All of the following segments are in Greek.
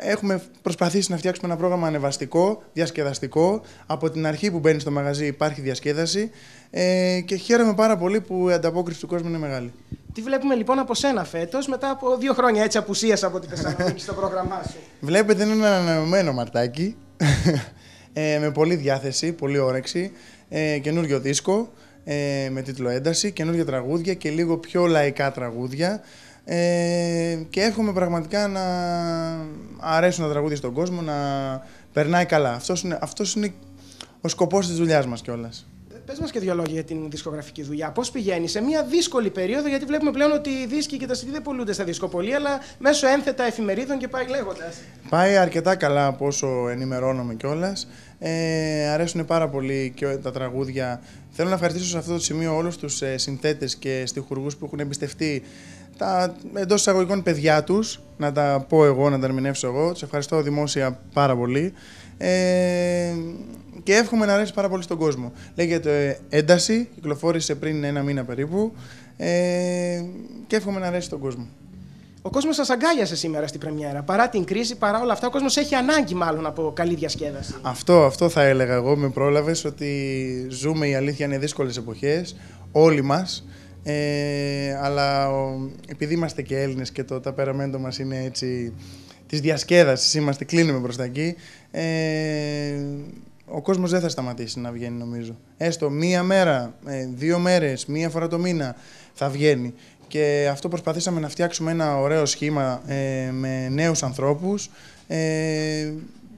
Έχουμε προσπαθήσει να φτιάξουμε ένα πρόγραμμα ανεβαστικό, διασκεδαστικό. Από την αρχή που μπαίνει στο μαγαζί υπάρχει διασκέδαση ε, και χαίρομαι πάρα πολύ που η ανταπόκριση του κόσμου είναι μεγάλη. Τι βλέπουμε λοιπόν από σένα φέτος, μετά από δύο χρόνια έτσι απουσίας από τη Θεσσαλονίκη στο πρόγραμμά σου; Βλέπετε είναι ένα ανανεωμένο μαρτάκι ε, με πολλή διάθεση, πολύ όρεξη, ε, καινούριο δίσκο ε, με τίτλο Ένταση, καινούργια τραγούδια και λίγο πιο λαϊκά τραγούδια. Ε, και εύχομαι πραγματικά να αρέσουν τα τραγούδια στον κόσμο, να περνάει καλά. Αυτός είναι, αυτός είναι ο σκοπός της δουλειάς μας κιόλας. Πες μας και δύο λόγια για την δισκογραφική δουλειά. Πώς πηγαίνει σε μια δύσκολη περίοδο, γιατί βλέπουμε πλέον ότι οι δίσκοι και τα CD δεν πολλούνται στα δισκοπολία, αλλά μέσω ένθετα εφημερίδων και πάει λέγοντας. Πάει αρκετά καλά από όσο ενημερώνομαι κιόλας. Ε, αρέσουν πάρα πολύ και τα τραγούδια. Θέλω να ευχαριστήσω σε αυτό το σημείο όλους τους ε, συνθέτες και στιχουργούς που έχουν εμπιστευτεί τα εντός εισαγωγικών παιδιά τους, να τα πω εγώ, να τα ερμηνεύσω εγώ. Τους ευχαριστώ δημόσια πάρα πολύ. Ε, και εύχομαι να αρέσει πάρα πολύ στον κόσμο. Λέγεται Ένταση, κυκλοφόρησε πριν ένα μήνα περίπου ε, και εύχομαι να αρέσει στον κόσμο. Ο κόσμος σας αγκάλιασε σήμερα στην Πρεμιέρα. Παρά την κρίση, παρά όλα αυτά, ο κόσμος έχει ανάγκη μάλλον από καλή διασκέδαση. Αυτό, αυτό θα έλεγα εγώ. Με πρόλαβες ότι ζούμε η αλήθεια είναι δύσκολες εποχές. Όλοι μας. Ε, αλλά επειδή είμαστε και Έλληνες και το ταπεραμέντο μας είναι έτσι της διασκέδασης, είμαστε, κλείνουμε προς τα εκεί. Ε, ο κόσμος δεν θα σταματήσει να βγαίνει, νομίζω. Έστω μία μέρα, ε, δύο μέρες, μία φορά το μήνα θα βγαίνει. Και αυτό προσπαθήσαμε να φτιάξουμε ένα ωραίο σχήμα ε, με νέους ανθρώπους ε,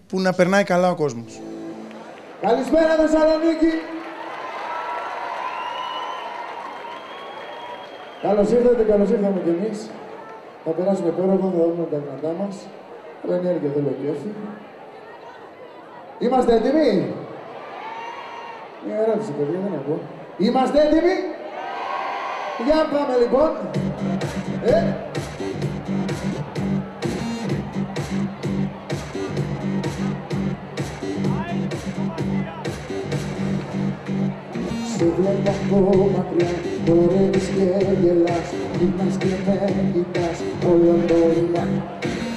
που να περνάει καλά ο κόσμος. Καλησπέρα Θεσσαλονίκη! Καλώς ήρθατε, καλώς ήρθαμε κι εμείς. Θα περάσουμε υπέροχα, θα δούμε τα δυνατά μας. Αλλά ενέργεια θέλω και όχι. Είμαστε έτοιμοι! Μια ερώτηση, παιδιά, δεν ακούω. Είμαστε έτοιμοι! Για πάμε λοιπόν. Ε. Σε βλέπω από μακριά, χορεύεις και γελάς Γυρνάς και με κοιτάς, όλο το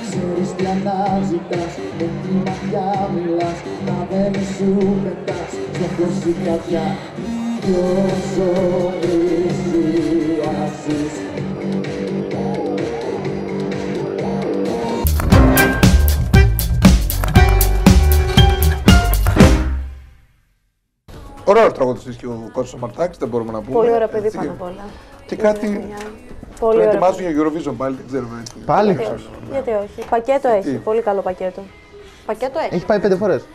Ξέρεις τι αναζητάς, με τη ματιά μιλάς Τα δεν σου πετάς, στο φως η καρδιά κι όσο πλησιάζεις Ωραίο τραγουδιστή και ο Κώστας Μαρτάκης, δεν μπορούμε να πούμε. Πολύ ωραία παιδί πάνω απ' όλα. Και κάτι. Πολύ Τώρα ωραία. ετοιμάζουν για Eurovision πάλι, δεν ξέρουμε. Πάλι; Γιατί όχι. Γιατί όχι. Πακέτο έχει. Τι; Πολύ καλό πακέτο. Πακέτο έχει. Έχει πάει πέντε φορές.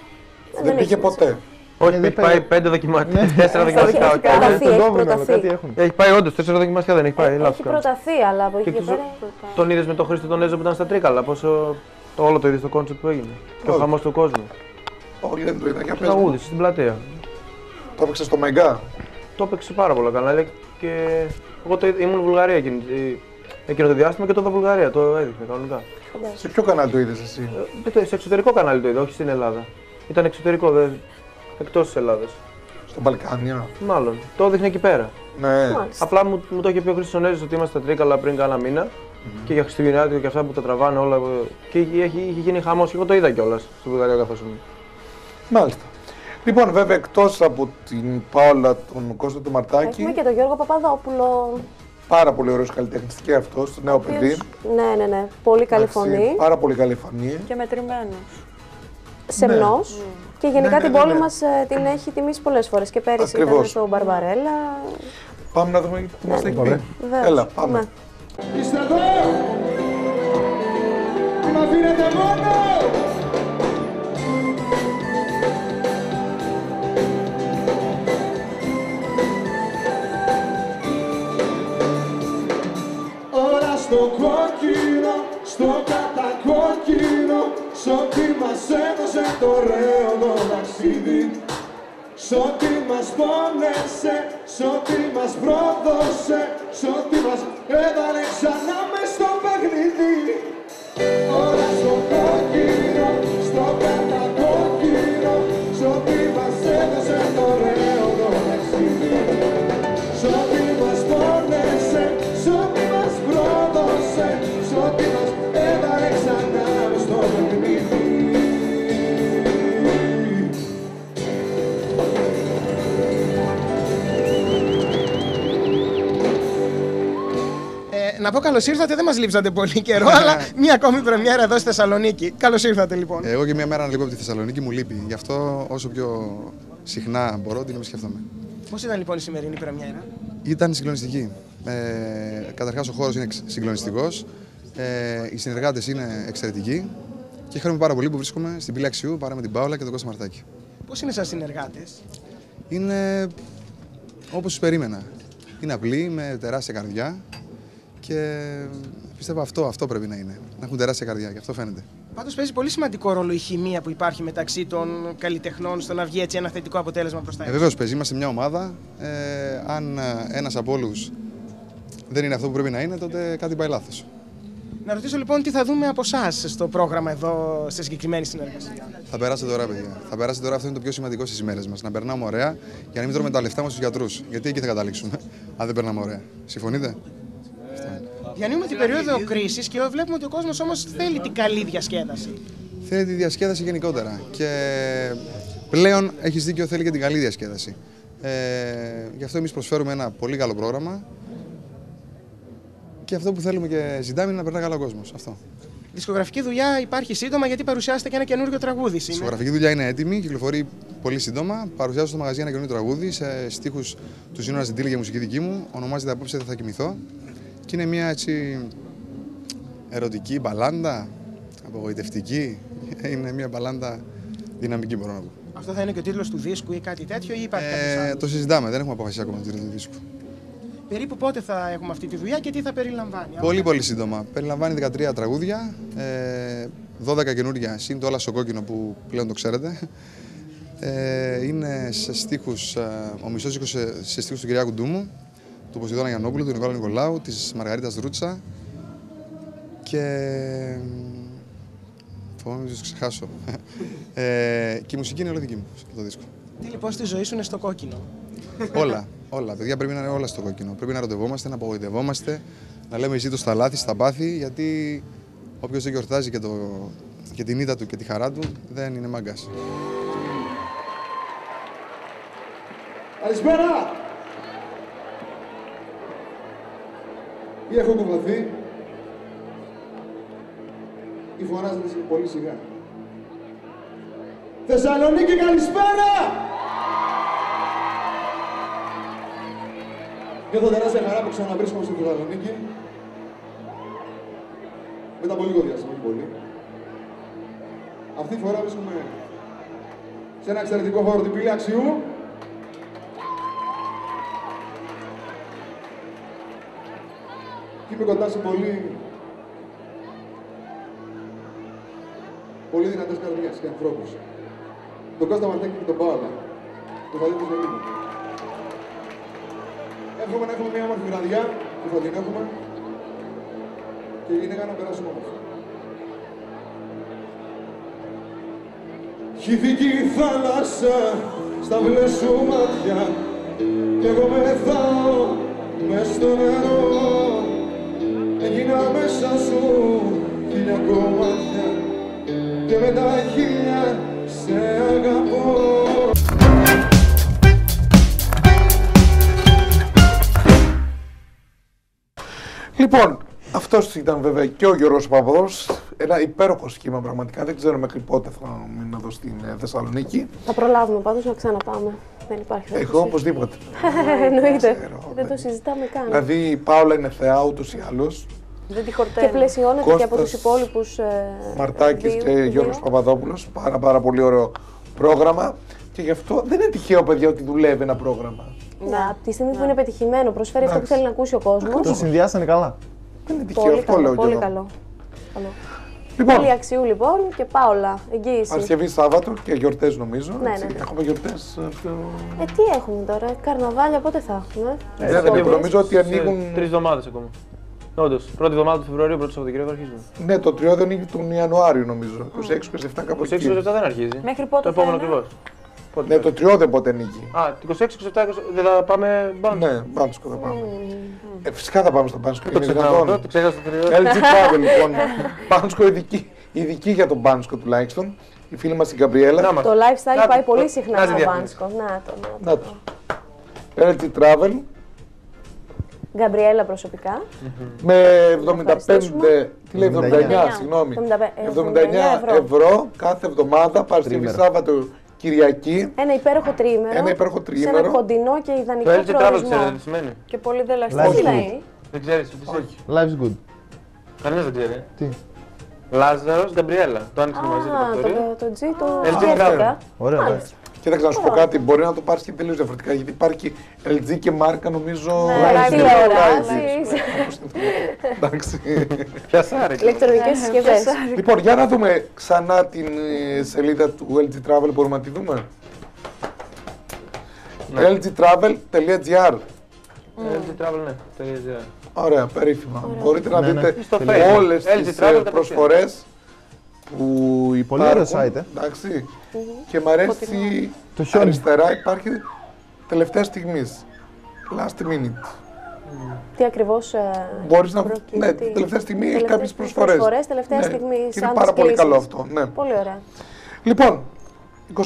Δεν πήγε ποτέ. Όχι, δεν έχει πάει- πάει πέντε δοκιμάτια. Τέσσερα Όχι, δοκιμάτια. έχει όχι. προταθεί, Τον έχει Δόβινο, προταθεί. κάτι έχουν. Έχει πάει όντως τέσσερα δοκιμάτια, δεν έχει πάει. Λάθος Έχει κάνω. προταθεί, αλλά από εκεί Και και τους- πέρα. Τον είδες με τον Χρήστο τον Έζο που ήταν στα Τρίκαλα. Πόσο. Το όλο το είδες το κόνσεπτ που έγινε. Και ο Όχι. χαμός του κόσμου. Όχι, δεν το είδα. Για Το πες μου. τραγούδισε στην πλατεία. Το έπαιξε στο Μεγκά. Το έπαιξε πάρα πολλά καλά. λέει, Και εγώ το είδα- ήμουν Βουλγαρία εκείνη, εκείνο το διάστημα και το είδα Βουλγαρία. Το έδειχνε κανονικά. Σε ποιο κανάλι το είδες εσύ; Ε, το- Σε εξωτερικό κανάλι το είδα, όχι στην Ελλάδα. Ήταν εξωτερικό, δεν... εκτός της Ελλάδας. Στα Μπαλκάνια. Μάλλον. Το έδειχνε εκεί πέρα. Ναι. Μάλιστα. Απλά μου, μου το είχε πει ο Χρήστος Νέζης ότι είμαστε στα Τρίκαλα πριν κάνα μήνα και για Χριστουγεννιάτικο και αυτά που τα τραβάνε όλα. Και είχε, είχε, είχε γίνει χαμός και εγώ το είδα κιόλας στην Βουλγαρία καθώ ήμουν. Μάλιστα. Λοιπόν, βέβαια, εκτός από την Πάολα, τον Κώστα του Μαρτάκη, Έχουμε και τον Γιώργο Παπαδόπουλο. πάρα πολύ ωραίος καλλιτέχνης και αυτός, το νέο παιδί. οποίος- Ναι, ναι, ναι. Πολύ καλή Εντάξει, φωνή. Πάρα πολύ καλή φωνή. Και μετρημένος. Σεμνός. Και γενικά Ναι, ναι, την ναι, πόλη ναι. μας την έχει τιμήσει πολλές φορές. Και πέρυσι ήταν Ακριβώς. στο Μπαρμπαρέλα. Πάμε να δούμε τι μας έχει Ωραία. πει. Βεβαίως. Έλα, πάμε. Ναι. Είστε εδώ! Τι μ' αφήνετε μόνο! Όλα στο κόκκινο, Σ' ό,τι μας έδωσε το ωραίο το ταξίδι Σ' ό,τι μας πόνεσε, σ' ό,τι μας πρόδωσε Σ' ό,τι μας έβαλε ξανά να πω καλώς ήρθατε, δεν μας λείψατε πολύ καιρό, αλλά μία ακόμη πρεμιέρα εδώ στη Θεσσαλονίκη. Καλώς ήρθατε λοιπόν. Εγώ και μία μέρα να λείπω από τη Θεσσαλονίκη μου λείπει. Γι' αυτό όσο πιο συχνά μπορώ την σκέφτομαι. Πώς ήταν λοιπόν η σημερινή πρεμιέρα, Ήταν συγκλονιστική. Ε, Καταρχάς ο χώρος είναι συγκλονιστικός. Ε, οι συνεργάτες είναι εξαιρετικοί. Και χαίρομαι πάρα πολύ που βρίσκομαι στην πύλη αξιού παρά με την Πάολα και τον Κώστα Μαρτάκη. Πώς είναι σαν συνεργάτες, Είναι όπως τους περίμενα. Είναι απλοί, με τεράστια καρδιά και πιστεύω αυτό, αυτό πρέπει να είναι. Να έχουν τεράστια καρδιά και αυτό φαίνεται. Πάντως παίζει πολύ σημαντικό ρόλο η χημεία που υπάρχει μεταξύ των καλλιτεχνών στο να βγει έτσι ένα θετικό αποτέλεσμα προς τα Ε, έξω. Βεβαίως παίζει, είμαστε μια ομάδα. Ε, αν ένας από όλους δεν είναι αυτό που πρέπει να είναι, τότε κάτι πάει λάθος. Να ρωτήσω λοιπόν τι θα δούμε από εσάς στο πρόγραμμα εδώ σε συγκεκριμένη συνεργασία; Θα περάσετε ωραία, παιδιά. Θα περάσετε ωραία, αυτό είναι το πιο σημαντικό στις ημέρες μας. Να περνάμε ωραία για να μην τρώμε τα λεφτά μας στους γιατρούς. Γιατί εκεί θα καταλήξουμε, αν δεν περνάμε ωραία. Συμφωνείτε; Διανύουμε την περίοδο κρίσης και βλέπουμε ότι ο κόσμος όμως θέλει την καλή διασκέδαση. Θέλει τη διασκέδαση γενικότερα. Και πλέον έχεις δίκιο, θέλει και την καλή διασκέδαση. Ε, γι' αυτό εμείς προσφέρουμε ένα πολύ καλό πρόγραμμα. Και αυτό που θέλουμε και ζητάμε είναι να περνά καλά ο κόσμος. Αυτό. Δισκογραφική δουλειά υπάρχει σύντομα γιατί παρουσιάσετε και ένα καινούριο τραγούδι Η σήμερα. δισκογραφική δουλειά είναι έτοιμη, κυκλοφορεί πολύ σύντομα. Παρουσιάζω στο μαγαζί ένα καινούριο τραγούδι σε στίχους του Ζήνωνα Ζεντήλη για μουσική δική μου. Ονομάζεται Απόψε δεν θα κοιμηθώ. Και είναι μια έτσι ερωτική μπαλάντα, απογοητευτική. Είναι μια μπαλάντα δυναμική μπορώ να πω. Αυτό θα είναι και ο τίτλος του δίσκου ή κάτι τέτοιο ή υπάρχει κάποιος Ε, άλλος; το συζητάμε, δεν έχουμε αποφασίσει ακόμα το τίτλο του δίσκου. Περίπου πότε θα έχουμε αυτή τη δουλειά και τι θα περιλαμβάνει; Πολύ πολύ σύντομα. Περιλαμβάνει 13 τραγούδια, ε, 12 καινούργια, συν το όλα στο κόκκινο που πλέον το ξέρετε. Ε, είναι σε στίχους, ε, ο μισός ήχος σε, σε στίχους του Κυριάκου Ντούμου, του Ποσειδώνα Γιαννόπουλου, του Νικόλα Νικολάου, της Μαργαρίτας Ρούτσα και... μ, Φοβάμαι να το ξεχάσω. ε, και η μουσική είναι όλη δική μου σε αυτό το δίσκο. Τι λοιπόν στη ζωή σου είναι στο κόκκινο; όλα, όλα. Παιδιά πρέπει να είναι όλα στο κόκκινο. Πρέπει να ερωτευόμαστε, να απογοητευόμαστε, να λέμε ζήτω στα λάθη, στα πάθη, γιατί όποιος δεν γιορτάζει και, το, και την ήττα του και τη χαρά του δεν είναι μαγκά. Καλησπέρα! Ή έχω κουβαθεί ή φωνάζετε πολύ σιγά. Θεσσαλονίκη, καλησπέρα! Νιώθω τεράστια χαρά που ξαναβρίσκομαι στη Θεσσαλονίκη. Μετά από λίγο διάστημα, όχι πολύ. Αυτή τη φορά βρίσκομαι σε ένα εξαιρετικό χώρο την πύλη Αξιού. Και είμαι κοντά σε πολύ... πολύ δυνατές καρδιές και ανθρώπους. Τον Κώστα Μαρτέκη και τον Πάολα. Το θα δείτε σε λίγο. Εύχομαι να έχουμε μια όμορφη βραδιά που θα την έχουμε και γενικά να περάσουμε όμορφα. Χυθική θάλασσα στα μπλε σου μάτια κι εγώ μεθάω μες στο νερό έγινα μέσα σου χίλια κομμάτια και με τα χίλια σε αγαπώ Λοιπόν, αυτός ήταν βέβαια και ο Γιώργος Παπαδός. Ένα υπέροχο σχήμα πραγματικά. Δεν ξέρω μέχρι πότε θα μείνω εδώ στην ε, Θεσσαλονίκη. Θα προλάβουμε πάντως να ξαναπάμε. Δεν υπάρχει Εγώ περίπτωση. οπωσδήποτε. Εννοείται. Ξέρω, Δεν ναι. το συζητάμε καν. Δηλαδή η Πάολα είναι θεά ούτως ή άλλως. Και Δεν τη χορταίνω. πλαισιώνεται και από Κώστας τους υπόλοιπους ε, Μαρτάκης δύο- και δύο. Γιώργος Παπαδόπουλος. Πάρα πάρα πολύ ωραίο πρόγραμμα. Και γι' αυτό δεν είναι τυχαίο, παιδιά, ότι δουλεύει ένα πρόγραμμα. Ναι, από τη στιγμή που είναι πετυχημένο, προσφέρει αυτό που Εντάξει. θέλει να ακούσει ο κόσμος. Το συνδυάσανε καλά. Δεν είναι τυχαίο, Πολύ αυτό καλό, λέω κι πολύ εγώ. καλό. καλό. Λοιπόν, Πολύ αξιού λοιπόν και Πάολα, εγγύηση. Παρασκευή Σάββατο και γιορτές νομίζω. Ναι, έτσι. ναι, ναι. Έχουμε γιορτές. Ε, τι έχουμε τώρα, καρναβάλια πότε θα έχουμε. Ναι, δεν Διακοπές. νομίζω ότι ανοίγουν. Τρεις εβδομάδες ακόμα. Όντως, πρώτη εβδομάδα του Φεβρουαρίου, πρώτο Σαββατοκύριακο αρχίζουν. Ναι, το τριώδιο ανοίγει τον Ιανουάριο νομίζω. 26-27 κάπου 26 εκεί. δεν αρχίζει. Μέχρι πότε Το θα επόμενο είναι; ακριβώς. Ναι, το τριώδιο πότε ανοίγει. Α, 26, 27, 20, δεν θα πάμε μπαν. Ναι, Μπάνσκο θα πάμε. Ε, φυσικά θα πάμε στο Μπάνσκο. Το Είναι ξεχνάω δυνατόν. αυτό, το ξέχασα το τριώδιο. LG Travel λοιπόν. Μπάνσκο ειδική. Ειδική για τον Μπάνσκο τουλάχιστον. Η φίλη μας η Γκαμπριέλα. Να μας. Το lifestyle Κάτι, πάει πολύ το- συχνά κάτι στο διαφήμιση. Βάνσκο. Να το, να το. Να το. LG Travel. Γκαμπριέλα προσωπικά. Με 75, ευχαριστήσουμε. τι λέει 79, 79, συγγνώμη. 79 79 ευρώ κάθε εβδομάδα, Παρασκευή Σάββατο Κυριακή. Ένα υπέροχο τριήμερο. Ένα υπέροχο Σε τριήμερο. ένα κοντινό και ιδανικό Το LG Travel προορισμό. ξέρετε τι σημαίνει. Και πολύ δελαστή. Τι Όχι. λέει; Δεν ξέρεις τι σημαίνει. Life's good. Κανένας δεν ξέρει. Τι; Λάζαρος Γκαμπριέλα. Το άνοιξε μαζί την Α, φακτορία. το, το G, το LG σκέφτηκα. Ωραία, Μάλιστα. Κοίταξε να σου πω κάτι, μπορεί να το πάρεις και τελείως διαφορετικά. Γιατί υπάρχει LG και μάρκα, νομίζω. Ναι, Ryzen. τηλεοράσεις, Εντάξει. Πιασάρε. ηλεκτρονικές συσκευές. λοιπόν, για να δούμε ξανά την ε, σελίδα του LG Travel. Μπορούμε να τη δούμε; lgtravel.gr LG Travel, ναι. .gr. Ωραία, περίφημα. Μπορείτε να δείτε Στο Facebook. όλες LG τις Travel ε, τα προσφορές που υπάρχουν. ωραίο site, ε. Εντάξει. Και μ' αρέσει Το χιόνι. αριστερά υπάρχει τελευταία στιγμή. Last minute. Τι ακριβώς ε, Μπορείς να... προκύπτει; Ναι, την τελευταία στιγμή έχει Τελευταίες κάποιες προσφορές. προσφορές, τελευταία Ναι, στιγμή, και Είναι σαν πάρα τις πολύ κλήσεις. καλό αυτό. Ναι. Πολύ ωραία. Λοιπόν,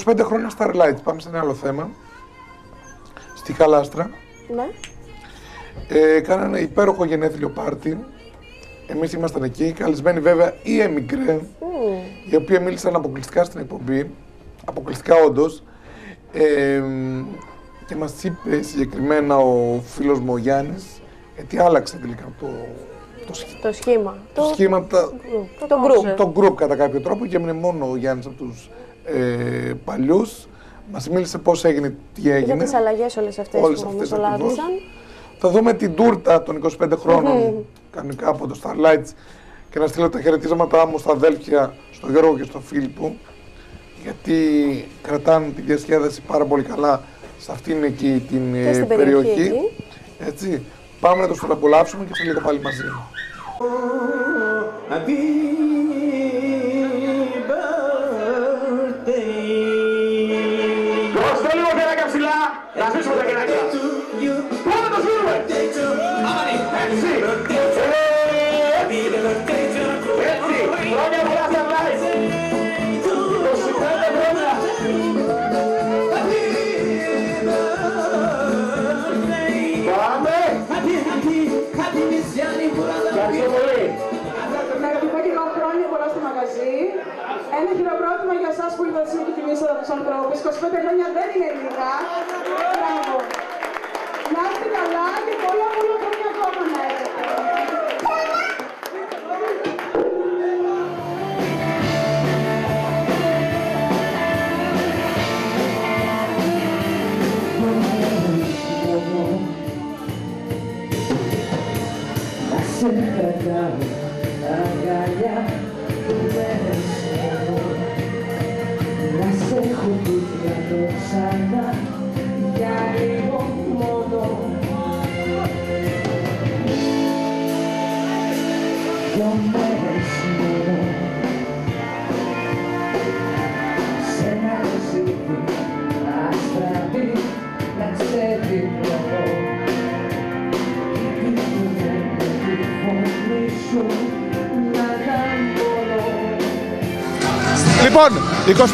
25 χρόνια Starlight. Πάμε σε ένα άλλο θέμα. Στη Χαλάστρα. Ναι. Ε, κάνανε υπέροχο γενέθλιο πάρτι. Εμείς ήμασταν εκεί. Καλεσμένοι βέβαια η Εμικρέ, η οποία μίλησαν αποκλειστικά στην εκπομπή. Αποκλειστικά όντως. Ε, και μας είπε συγκεκριμένα ο φίλος μου ο Γιάννης, γιατί άλλαξε τελικά το, το, σχ- Το σχήμα. το σχήμα, τα, Το, το group. το group κατά κάποιο τρόπο και έμεινε μόνο ο Γιάννης από τους ε, παλιούς. Μας μίλησε πώς έγινε, τι Για έγινε. τις αλλαγές όλες αυτές Όλες που αυτές μεσολάβησαν. Θα δούμε την τούρτα των 25 χρόνων κανονικά από το Starlights και να στείλω τα χαιρετίσματά μου στα αδέλφια, στον Γιώργο και στον Φίλιππο γιατί κρατάνε τη διασκέδαση πάρα πολύ καλά σε αυτήν εκεί την Και ε, στην περιοχή εκεί. Έτσι. Πάμε να το τον απολαύσουμε και σε λίγο πάλι μαζί. Δώστε λίγο χεράκια ψηλά, να ζήσουμε τα χεράκια. Εσά που είδατε και τιμήσατε του ανθρώπου. 25 χρόνια δεν είναι λίγα. Μπράβο. Να είστε καλά και πολλά πολλά χρόνια ακόμα να έχετε. σε Λοιπόν,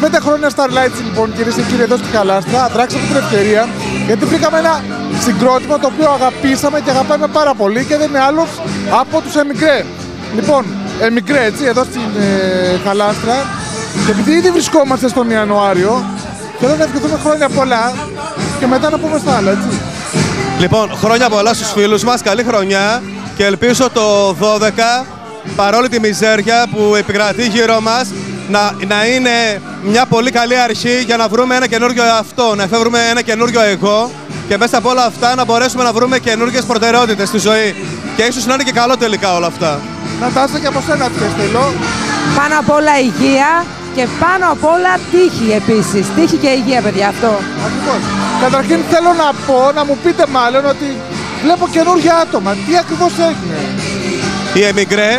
25 χρόνια Starlights λοιπόν κυρίες και κύριοι εδώ στη Χαλάστρα. Δράξαμε την ευκαιρία γιατί βρήκαμε ένα συγκρότημα το οποίο αγαπήσαμε και αγαπάμε πάρα πολύ και δεν είναι άλλος από τους Εμικρέ. Λοιπόν, Εμικρέ έτσι, εδώ στην ε, Χαλάστρα. Και επειδή ήδη βρισκόμαστε στον Ιανουάριο, θέλω να ευχηθούμε χρόνια πολλά και μετά να πούμε στα άλλα, έτσι. Λοιπόν, χρόνια πολλά στους φίλους μας, καλή χρονιά και ελπίζω το 12, παρόλη τη μιζέρια που επικρατεί γύρω μας, να, να είναι μια πολύ καλή αρχή για να βρούμε ένα καινούριο αυτό, να εφεύρουμε ένα καινούριο εγώ και μέσα από όλα αυτά να μπορέσουμε να βρούμε καινούργιες προτεραιότητες στη ζωή. Και ίσως να είναι και καλό τελικά όλα αυτά. Νατάσα και από σένα τι θέλω. Πάνω απ' όλα υγεία και πάνω απ' όλα τύχη επίσης. Τύχη και υγεία, παιδιά, αυτό. Ακριβώς. Καταρχήν θέλω να πω, να μου πείτε μάλλον ότι βλέπω καινούργια άτομα. Τι ακριβώς έγινε; Οι Emigre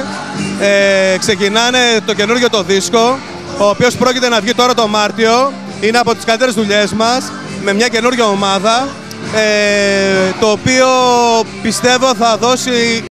ε, ξεκινάνε το καινούργιο το δίσκο, ο οποίος πρόκειται να βγει τώρα το Μάρτιο. Είναι από τις καλύτερες δουλειές μας, με μια καινούργια ομάδα, ε, το οποίο πιστεύω θα δώσει